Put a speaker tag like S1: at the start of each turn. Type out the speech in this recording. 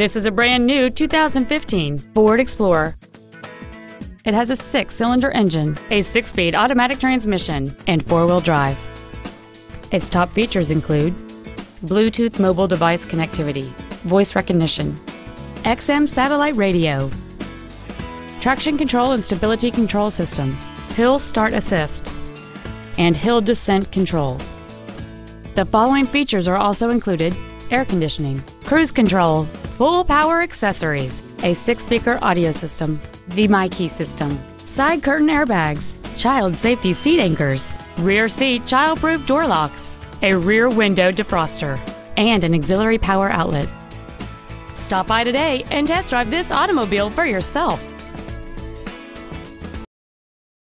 S1: This is a brand new 2015 Ford Explorer. It has a six-cylinder engine, a six-speed automatic transmission, and four-wheel drive. Its top features include Bluetooth mobile device connectivity, voice recognition, XM satellite radio, traction control and stability control systems, hill start assist, and hill descent control. The following features are also included air conditioning, cruise control, full power accessories, a six speaker audio system, the MyKey system, side curtain airbags, child safety seat anchors, rear seat child-proof door locks, a rear window defroster, and an auxiliary power outlet. Stop by today and test drive this automobile for yourself.